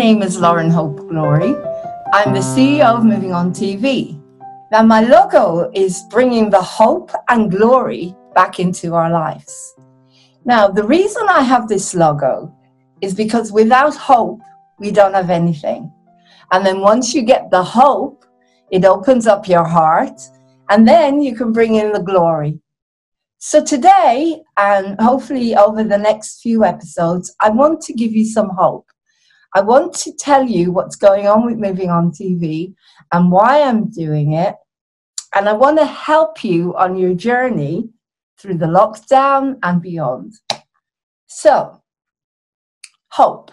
My name is Lauren Hope Glory. I'm the CEO of Moving On TV. Now, my logo is bringing the hope and glory back into our lives. Now, the reason I have this logo is because without hope, we don't have anything. And then once you get the hope, it opens up your heart, and then you can bring in the glory. So, today, and hopefully over the next few episodes, I want to give you some hope. I want to tell you what's going on with Moving On TV and why I'm doing it. And I want to help you on your journey through the lockdown and beyond. So, hope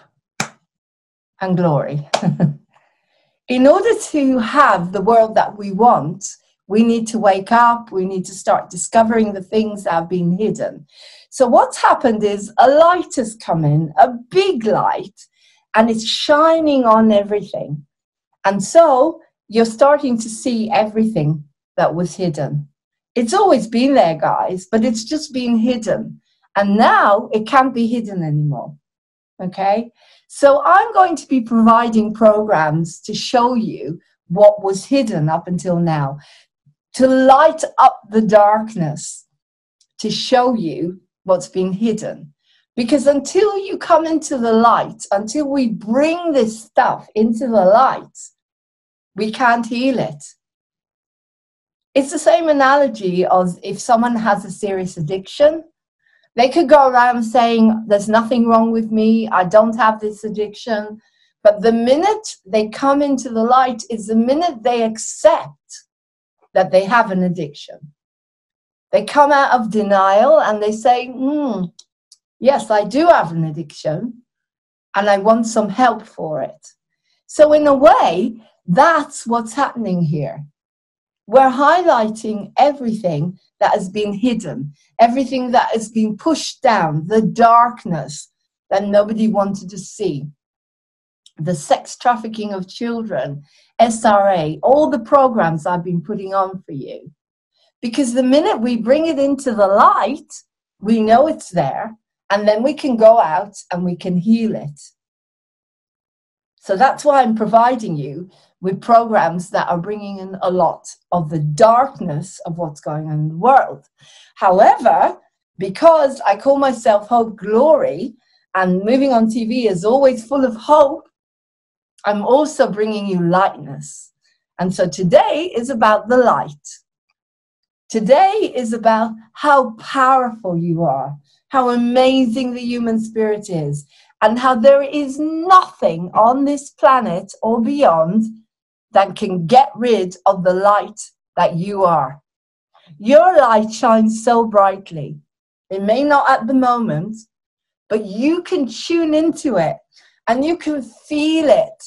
and glory. In order to have the world that we want, we need to wake up, we need to start discovering the things that have been hidden. So, what's happened is a light has come in, a big light, and it's shining on everything. And so, you're starting to see everything that was hidden. It's always been there, guys, but it's just been hidden. And now it can't be hidden anymore. Okay? So I'm going to be providing programs to show you what was hidden up until now, to light up the darkness, to show you what's been hidden. Because until you come into the light, until we bring this stuff into the light, we can't heal it. It's the same analogy as if someone has a serious addiction they could go around saying, There's nothing wrong with me, I don't have this addiction. But the minute they come into the light is the minute they accept that they have an addiction. They come out of denial and they say, hmm, Yes, I do have an addiction and I want some help for it. So, in a way, that's what's happening here. We're highlighting everything that has been hidden, everything that has been pushed down, the darkness that nobody wanted to see, the sex trafficking of children, SRA, all the programs I've been putting on for you. Because the minute we bring it into the light, we know it's there, and then we can go out and we can heal it. So that's why I'm providing you with programs that are bringing in a lot of the darkness of what's going on in the world. However, because I call myself Hope Glory and moving on TV is always full of hope, I'm also bringing you lightness. And so today is about the light. Today is about how powerful you are, how amazing the human spirit is, and how there is nothing on this planet or beyond that can get rid of the light that you are. Your light shines so brightly. It may not at the moment, but you can tune into it and you can feel it.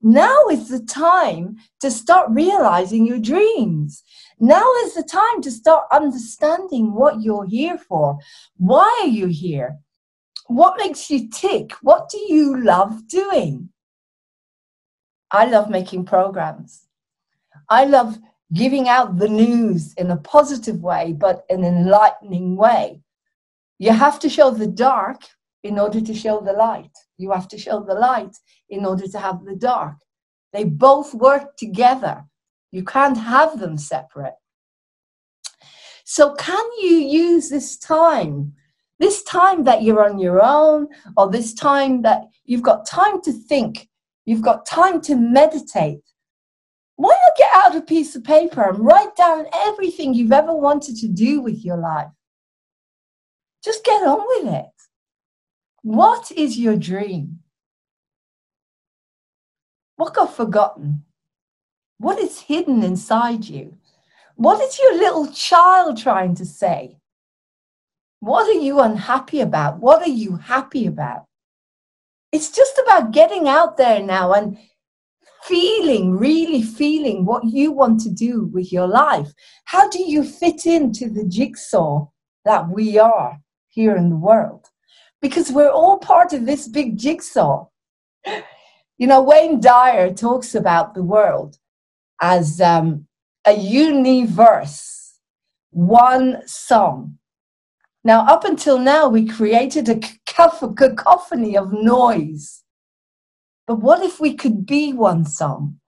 Now is the time to start realizing your dreams. Now is the time to start understanding what you're here for. Why are you here? What makes you tick? What do you love doing? I love making programs. I love giving out the news in a positive way, but an enlightening way. You have to show the dark in order to show the light. You have to show the light in order to have the dark. They both work together. You can't have them separate. So, can you use this time, this time that you're on your own, or this time that you've got time to think You've got time to meditate. Why not get out a piece of paper and write down everything you've ever wanted to do with your life? Just get on with it. What is your dream? What got forgotten? What is hidden inside you? What is your little child trying to say? What are you unhappy about? What are you happy about? it's just about getting out there now and feeling, really feeling what you want to do with your life. How do you fit into the jigsaw that we are here in the world? Because we're all part of this big jigsaw. You know, Wayne Dyer talks about the world as um, a universe, one song. Now, up until now, we created a cacophony of noise. But what if we could be one song?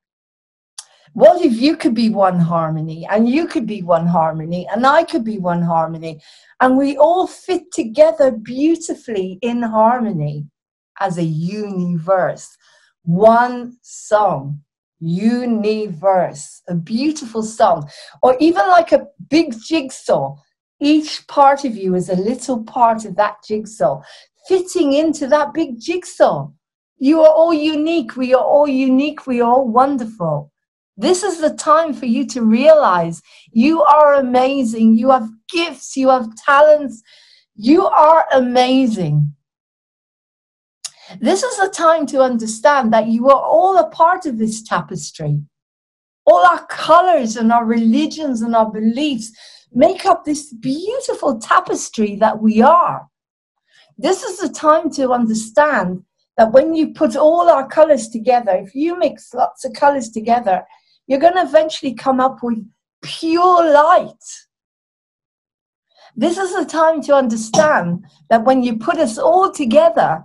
What if you could be one harmony and you could be one harmony and I could be one harmony and we all fit together beautifully in harmony as a universe? One song, universe, a beautiful song, or even like a big jigsaw. Each part of you is a little part of that jigsaw, fitting into that big jigsaw. You are all unique. We are all unique. We are all wonderful. This is the time for you to realize you are amazing. You have gifts, you have talents. You are amazing. This is the time to understand that you are all a part of this tapestry. All our colors and our religions and our beliefs make up this beautiful tapestry that we are. This is the time to understand that when you put all our colors together, if you mix lots of colors together, you're going to eventually come up with pure light. This is the time to understand that when you put us all together,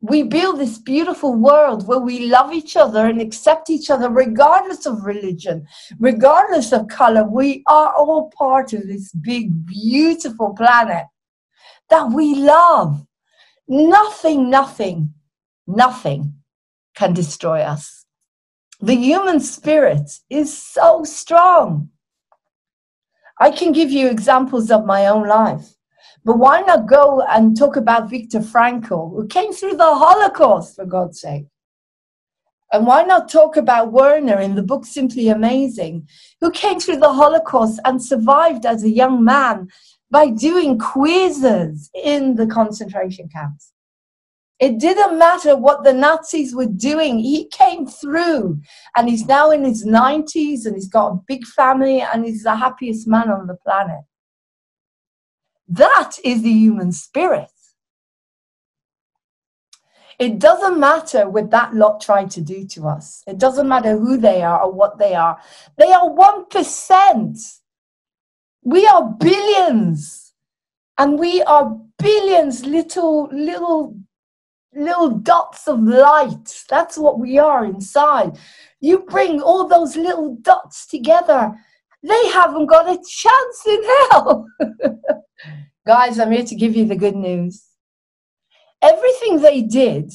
we build this beautiful world where we love each other and accept each other regardless of religion, regardless of color. We are all part of this big, beautiful planet that we love. Nothing, nothing, nothing can destroy us. The human spirit is so strong. I can give you examples of my own life. But why not go and talk about Viktor Frankl, who came through the Holocaust, for God's sake? And why not talk about Werner in the book Simply Amazing, who came through the Holocaust and survived as a young man by doing quizzes in the concentration camps? It didn't matter what the Nazis were doing. He came through and he's now in his 90s and he's got a big family and he's the happiest man on the planet. That is the human spirit. It doesn't matter what that lot tried to do to us. It doesn't matter who they are or what they are. They are 1%. We are billions. And we are billions little, little little dots of light. That's what we are inside. You bring all those little dots together, they haven't got a chance in hell. Guys, I'm here to give you the good news. Everything they did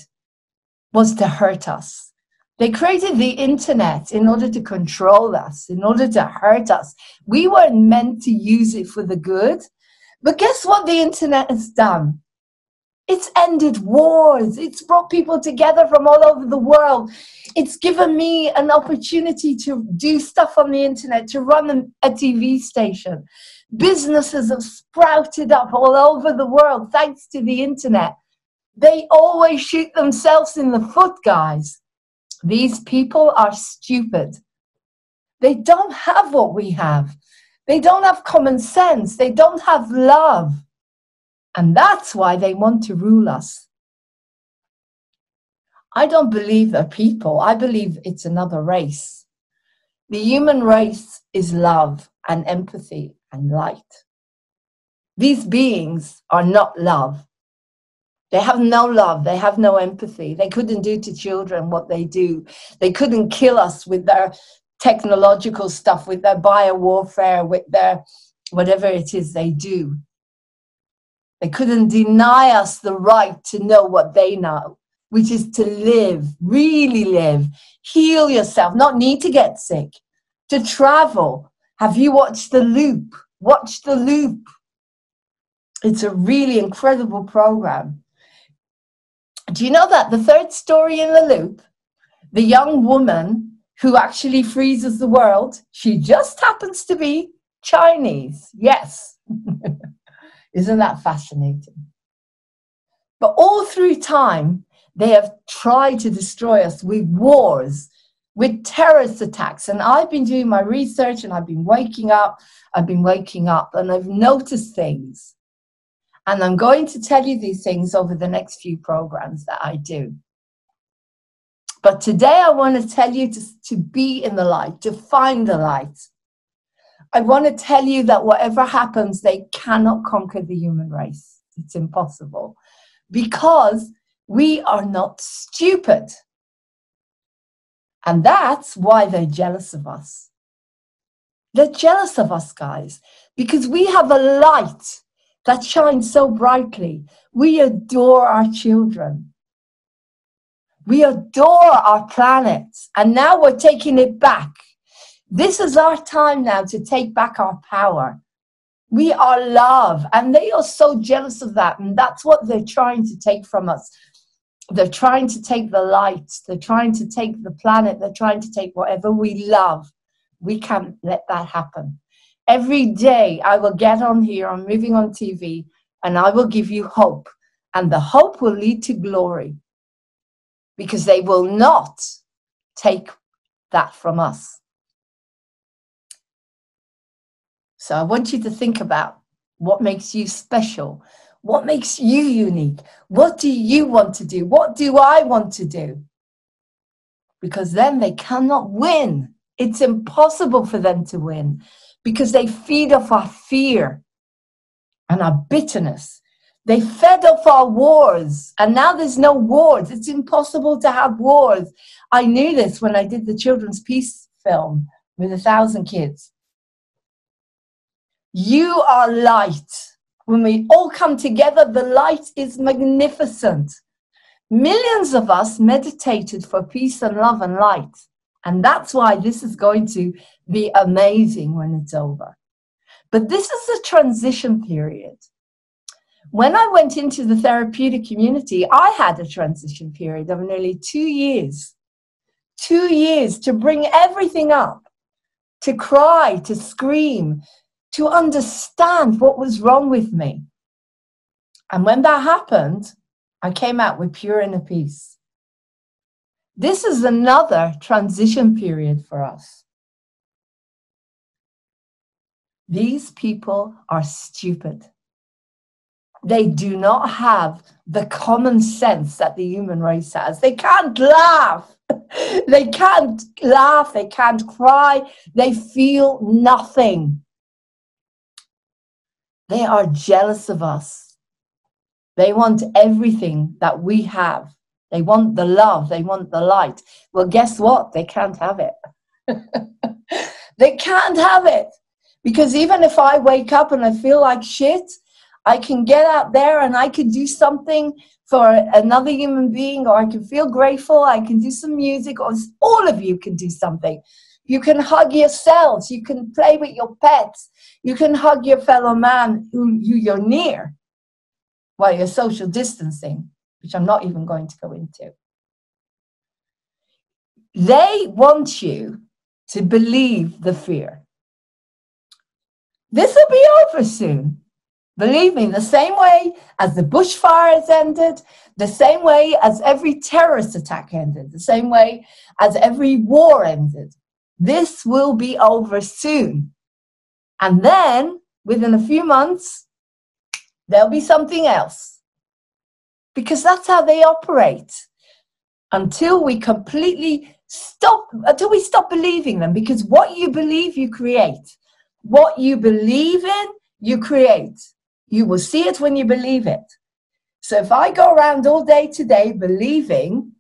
was to hurt us. They created the internet in order to control us, in order to hurt us. We weren't meant to use it for the good. But guess what the internet has done? It's ended wars. It's brought people together from all over the world. It's given me an opportunity to do stuff on the internet, to run a TV station. Businesses have sprouted up all over the world thanks to the internet. They always shoot themselves in the foot, guys. These people are stupid. They don't have what we have. They don't have common sense. They don't have love. And that's why they want to rule us. I don't believe they're people. I believe it's another race. The human race is love and empathy and light. These beings are not love. They have no love. They have no empathy. They couldn't do to children what they do. They couldn't kill us with their technological stuff, with their bio warfare, with their whatever it is they do. They couldn't deny us the right to know what they know, which is to live, really live, heal yourself, not need to get sick, to travel. Have you watched The Loop? Watch The Loop. It's a really incredible program. Do you know that the third story in The Loop, the young woman who actually freezes the world, she just happens to be Chinese. Yes. Isn't that fascinating? But all through time, they have tried to destroy us with wars, with terrorist attacks. And I've been doing my research and I've been waking up, I've been waking up, and I've noticed things. And I'm going to tell you these things over the next few programs that I do. But today I want to tell you to, to be in the light, to find the light. I want to tell you that whatever happens, they cannot conquer the human race. It's impossible. Because We are not stupid. And that's why they're jealous of us. They're jealous of us, guys, because we have a light that shines so brightly. We adore our children. We adore our planet. And now we're taking it back. This is our time now to take back our power. We are love. And they are so jealous of that. And that's what they're trying to take from us. They're trying to take the light. They're trying to take the planet. They're trying to take whatever we love. We can't let that happen. Every day I will get on here, I'm moving on TV, and I will give you hope. And the hope will lead to glory because they will not take that from us. So I want you to think about what makes you special. What makes you unique? What do you want to do? What do I want to do? Because then they cannot win. It's impossible for them to win because they feed off our fear and our bitterness. They fed off our wars, and now there's no wars. It's impossible to have wars. I knew this when I did the children's peace film with a thousand kids. You are light. When we all come together, the light is magnificent. Millions of us meditated for peace and love and light. And that's why this is going to be amazing when it's over. But this is a transition period. When I went into the therapeutic community, I had a transition period of nearly two years. Two years to bring everything up, to cry, to scream, to understand what was wrong with me. And when that happened, I came out with pure inner peace. This is another transition period for us. These people are stupid. They do not have the common sense that the human race has. They can't laugh. they can't laugh. They can't cry. They feel nothing. They are jealous of us. They want everything that we have. They want the love, they want the light. Well, guess what? They can't have it. they can't have it. Because even if I wake up and I feel like shit, I can get out there and I can do something for another human being, or I can feel grateful, I can do some music, or all of you can do something. You can hug yourselves, you can play with your pets, you can hug your fellow man who, who you're near while you're social distancing which I'm not even going to go into. They want you to believe the fear. This will be over soon. Believe me, the same way as the bushfires ended, the same way as every terrorist attack ended, the same way as every war ended. This will be over soon. And then, within a few months, there'll be something else. Because that's how they operate. Until we completely stop until we stop believing them. Because what you believe you create. What you believe in you create. You will see it when you believe it. So if i go around all day today believing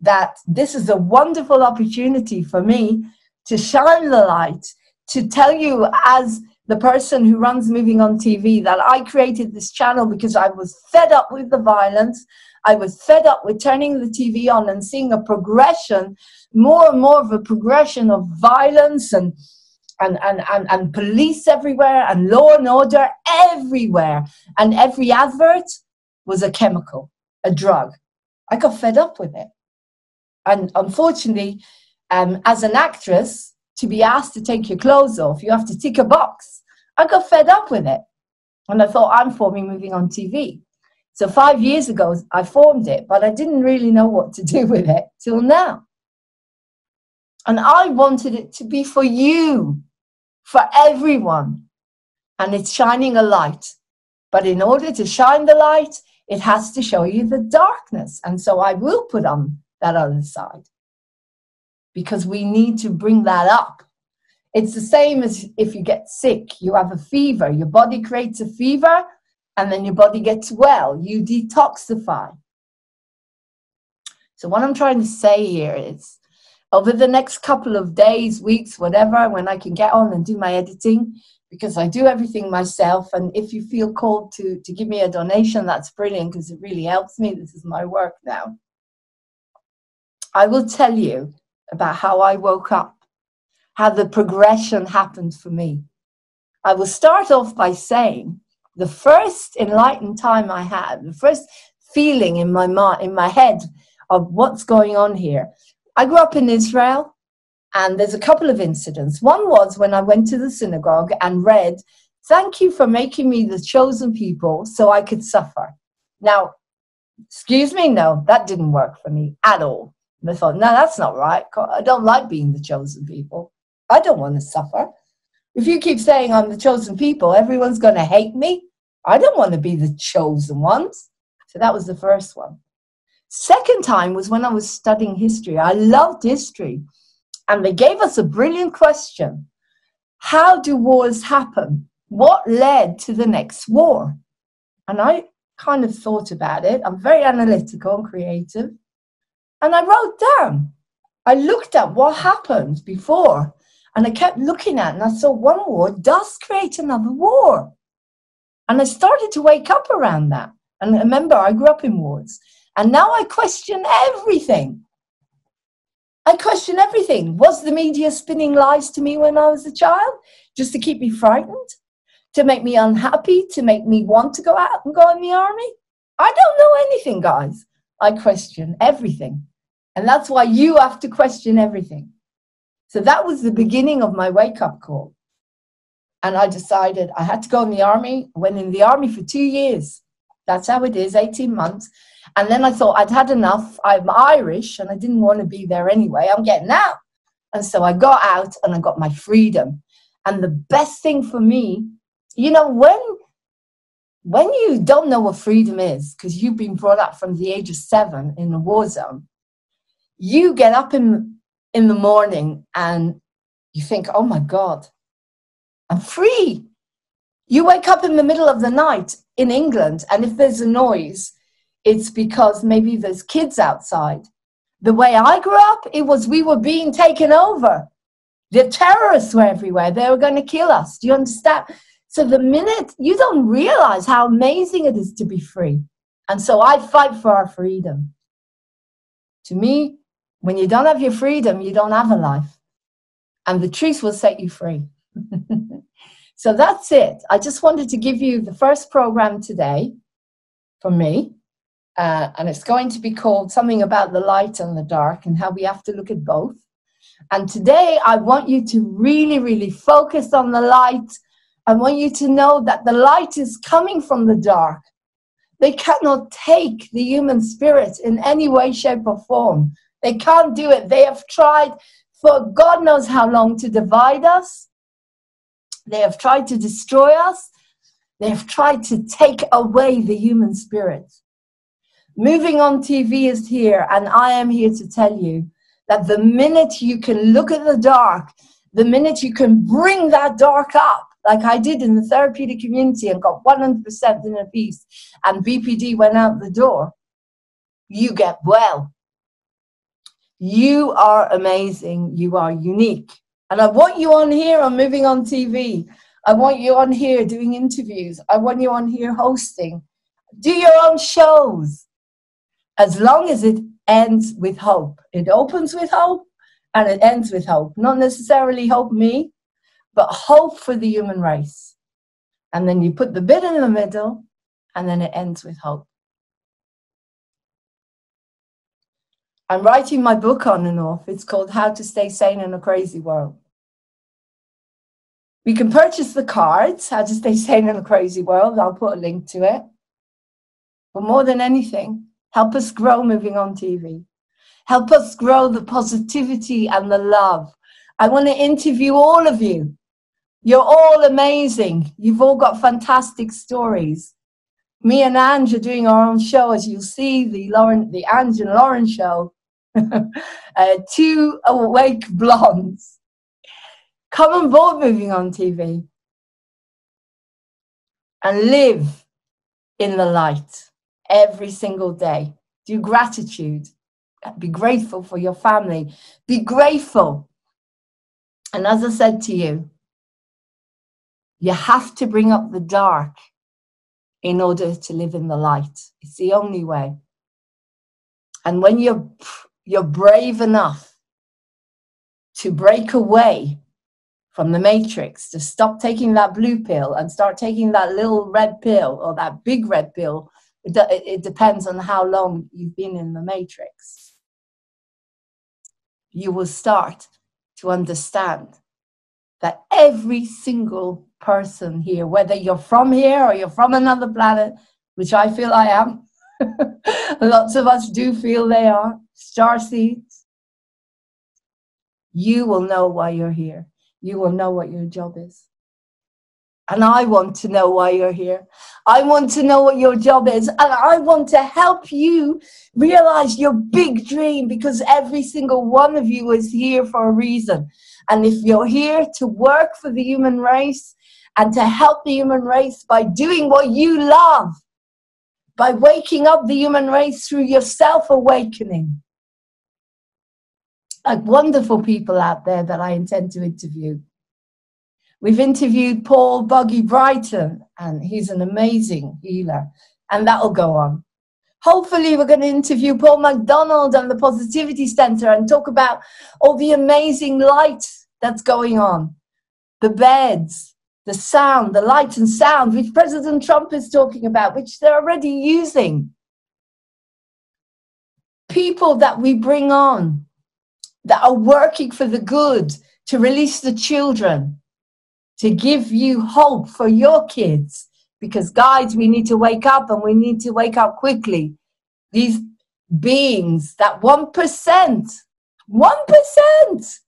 that this is a wonderful opportunity for me to shine the light to tell you as the person who runs Moving on TV that I created this channel because I was fed up with the violence. I was fed up with turning the TV on and seeing a progression, more and more of a progression of violence and and, and, and, and police everywhere and law and order everywhere. And every advert was a chemical, a drug. I got fed up with it. And unfortunately, um, as an actress, to be asked to take your clothes off, you have to tick a box. I got fed up with it. And I thought, I'm forming Moving on TV. So five years ago, I formed it, but I didn't really know what to do with it till now. And I wanted it to be for you, for everyone. And it's shining a light. But in order to shine the light, it has to show you the darkness. And so I will put on that other side because we need to bring that up it's the same as if you get sick, you have a fever, your body creates a fever, and then your body gets well. You detoxify. So, what I'm trying to say here is over the next couple of days, weeks, whatever, when I can get on and do my editing, because I do everything myself. And if you feel called to, to give me a donation, that's brilliant because it really helps me. This is my work now. I will tell you about how I woke up, how the progression happened for me. I will start off by saying the first enlightened time I had, the first feeling in my mind, in my head of what's going on here. I grew up in Israel. And there's a couple of incidents. One was when I went to the synagogue and read, Thank you for making me the chosen people so I could suffer. Now, excuse me, no, that didn't work for me at all. And I thought, no, that's not right. I don't like being the chosen people. I don't want to suffer. If you keep saying I'm the chosen people, everyone's going to hate me. I don't want to be the chosen ones. So that was the first one. Second time was when I was studying history. I loved history. And they gave us a brilliant question How do wars happen? What led to the next war? And I kind of thought about it. I'm very analytical and creative. And I wrote down, I looked at what happened before and I kept looking at and I saw one war does create another war. And I started to wake up around that. And remember, I grew up in wars. And now I question everything. I question everything. Was the media spinning lies to me when I was a child just to keep me frightened? To make me unhappy? To make me want to go out and go in the army? I don't know anything, guys. I question everything. And that's why you have to question everything. So that was the beginning of my wake up call. And I decided I had to go in the army. Went in the army for two years. That's how it is, 18 months. And then I thought I'd had enough. I'm Irish and I didn't want to be there anyway. I'm getting out. And so I got out and I got my freedom. And the best thing for me, you know, when when you don't know what freedom is, because you've been brought up from the age of seven in a war zone, you get up in in the morning and you think, oh my God, I'm free. You wake up in the middle of the night in England, and if there's a noise, it's because maybe there's kids outside. The way I grew up, it was we were being taken over. The terrorists were everywhere. They were going to kill us. Do you understand? So the minute you don't realize how amazing it is to be free. And so I fight for our freedom. To me, when you don't have your freedom, you don't have a life. And the truth will set you free. so that's it. I just wanted to give you the first program today from me. Uh, and it's going to be called something about the light and the dark and how we have to look at both. And today I want you to really, really focus on the light. I want you to know that the light is coming from the dark. They cannot take the human spirit in any way, shape, or form. They can't do it. They have tried for God knows how long to divide us. They have tried to destroy us. They have tried to take away the human spirit. Moving on TV is here, and I am here to tell you that the minute you can look at the dark, the minute you can bring that dark up, like I did in the therapeutic community and got 100% in a piece, and BPD went out the door, you get well. You are amazing. You are unique. And I want you on here on Moving on TV. I want you on here doing interviews. I want you on here hosting. Do your own shows as long as it ends with hope. It opens with hope and it ends with hope. Not necessarily hope me, but hope for the human race. And then you put the bit in the middle and then it ends with hope. I'm writing my book on and off. It's called How to Stay Sane in a Crazy World. We can purchase the cards, How to Stay Sane in a Crazy World. I'll put a link to it. But more than anything, Help us grow moving on TV. Help us grow the positivity and the love. I want to interview all of you. You're all amazing. You've all got fantastic stories. Me and Ange are doing our own show, as you'll see, the Lauren, the Ange and Lauren show. uh, two awake blondes. Come on board moving on TV and live in the light every single day. Do gratitude. Be grateful for your family. Be grateful. And as I said to you, you have to bring up the dark in order to live in the light. It's the only way. And when you're you're brave enough to break away from the matrix, to stop taking that blue pill and start taking that little red pill or that big red pill, it, it depends on how long you've been in the matrix. You will start to understand that every single person here, whether you're from here or you're from another planet, which I feel I am, lots of us do feel they are, star seeds, you will know why you're here. You will know what your job is. And I want to know why you're here. I want to know what your job is. And I want to help you realize your big dream because every single one of you is here for a reason. And if you're here to work for the human race and to help the human race by doing what you love, by waking up the human race through your self awakening, like wonderful people out there that I intend to interview. We've interviewed Paul Buggy Brighton, and he's an amazing healer, and that'll go on. Hopefully, we're going to interview Paul McDonald and the Positivity Center and talk about all the amazing light that's going on. The beds, the sound, the light and sound, which President Trump is talking about, which they're already using. People that we bring on that are working for the good to release the children, to give you hope for your kids. Because, guys, we need to wake up and we need to wake up quickly. These beings, that 1%, 1%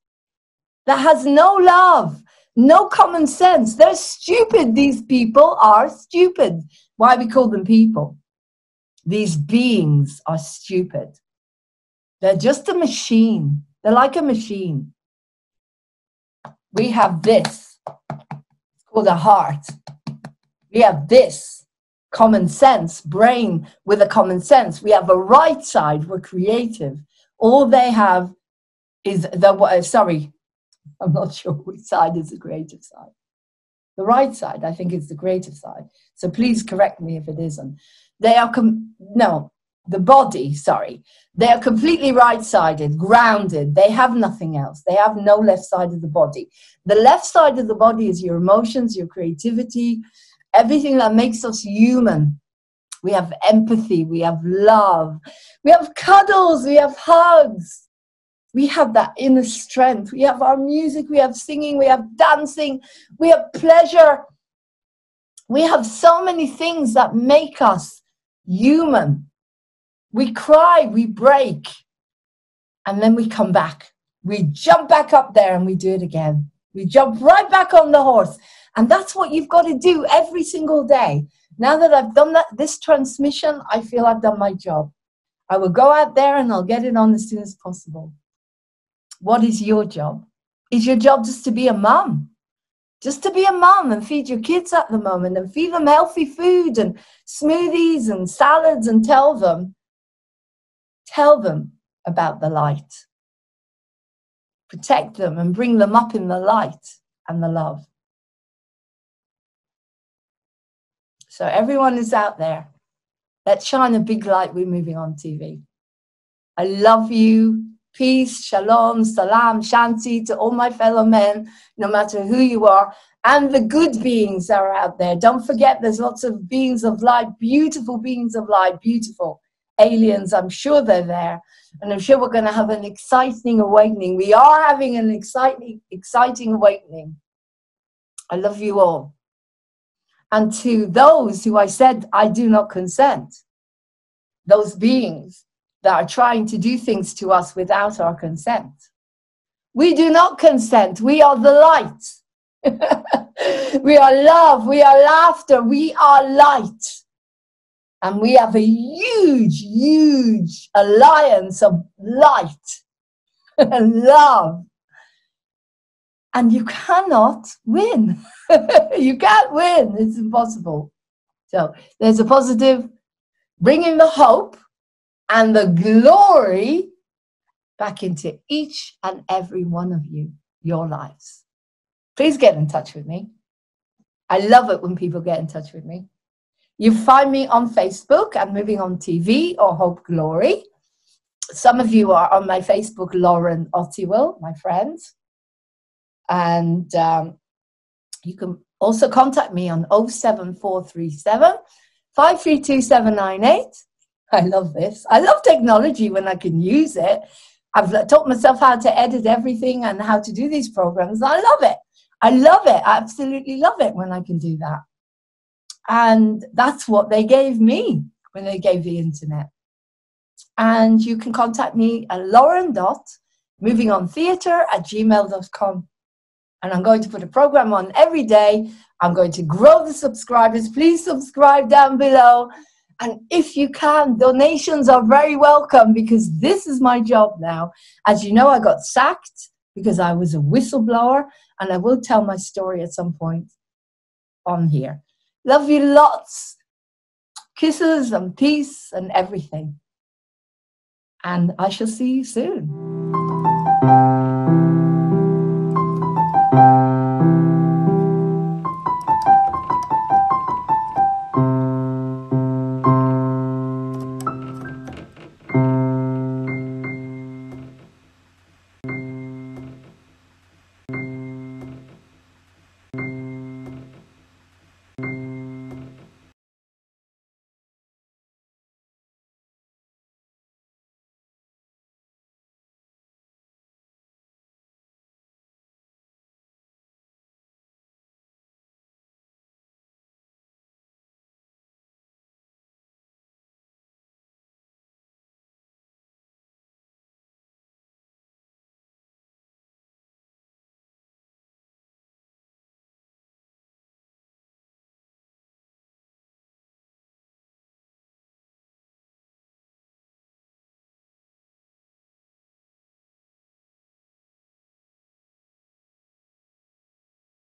that has no love, no common sense. They're stupid. These people are stupid. Why we call them people? These beings are stupid. They're just a machine. They're like a machine. We have this. Called a heart. We have this common sense, brain with a common sense. We have a right side, we're creative. All they have is the, sorry, I'm not sure which side is the creative side. The right side, I think, is the creative side. So please correct me if it isn't. They are, com- no, the body, sorry, they are completely right sided, grounded. They have nothing else. They have no left side of the body. The left side of the body is your emotions, your creativity, everything that makes us human. We have empathy, we have love, we have cuddles, we have hugs. We have that inner strength. We have our music, we have singing, we have dancing, we have pleasure. We have so many things that make us human we cry, we break, and then we come back. We jump back up there and we do it again. We jump right back on the horse. And that's what you've got to do every single day. Now that I've done that, this transmission, I feel I've done my job. I will go out there and I'll get it on as soon as possible. What is your job? Is your job just to be a mum? Just to be a mum and feed your kids at the moment and feed them healthy food and smoothies and salads and tell them Tell them about the light. Protect them and bring them up in the light and the love. So, everyone is out there. Let's shine a big light. We're moving on TV. I love you. Peace, shalom, salam, shanti to all my fellow men, no matter who you are, and the good beings are out there. Don't forget, there's lots of beings of light, beautiful beings of light, beautiful aliens. I'm sure they're there. And I'm sure we're going to have an exciting awakening. We are having an exciting, exciting awakening. I love you all. And to those who I said, I do not consent, those beings that are trying to do things to us without our consent. We do not consent. We are the light. we are love. We are laughter. We are light. And we have a huge, huge alliance of light and love. And you cannot win. you can't win. It's impossible. So there's a positive, bringing the hope and the glory back into each and every one of you, your lives. Please get in touch with me. I love it when people get in touch with me. You find me on Facebook and Moving on TV or Hope Glory. Some of you are on my Facebook, Lauren Ottiwill, my friend. And um, you can also contact me on 07437 532798. I love this. I love technology when I can use it. I've taught myself how to edit everything and how to do these programs. I love it. I love it. I absolutely love it when I can do that. And that's what they gave me when they gave the internet. And you can contact me at lauren dot moving on theatre at gmail.com. And I'm going to put a program on every day. I'm going to grow the subscribers. Please subscribe down below. And if you can, donations are very welcome because this is my job now. As you know, I got sacked because I was a whistleblower, and I will tell my story at some point on here. Love you lots. Kisses and peace and everything. And I shall see you soon.